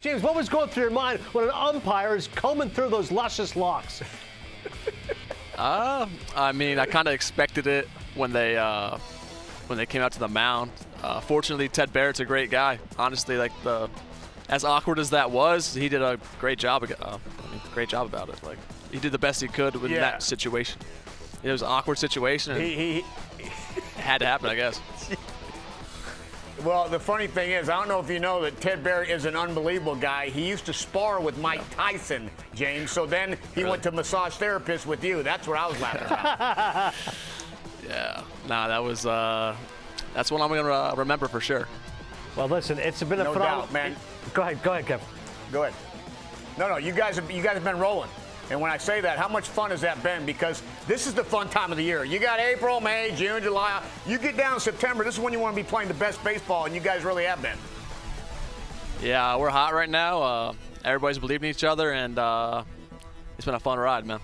James, what was going through your mind when an umpire is combing through those luscious locks? Uh, I mean, I kind of expected it when they uh, when they came out to the mound. Uh, fortunately, Ted Barrett's a great guy. Honestly, like the as awkward as that was, he did a great job. Uh, I mean, great job about it. Like he did the best he could with Yeah. that situation. It was an awkward situation. And He, he, it had to happen, I guess. well, the funny thing is, I don't know if you know that Ted Barrett is an unbelievable guy. He used to spar with Mike Tyson, James. So then he went to massage therapist with you. That's what I was laughing about. Yeah. Nah, that was uh, that's what I'm gonna uh, remember for sure. Well, listen, it's been a No phenomenal. doubt, man. Go ahead, go ahead, Kevin. Go ahead. No, no, you guys have you guys have been rolling. And when I say that, how much fun has that been? Because this is the fun time of the year. You got April, May, June, July. You get down September, this is when you want to be playing the best baseball, and you guys really have been. Yeah, we're hot right now. Uh, everybody's believing each other, and uh, it's been a fun ride, man.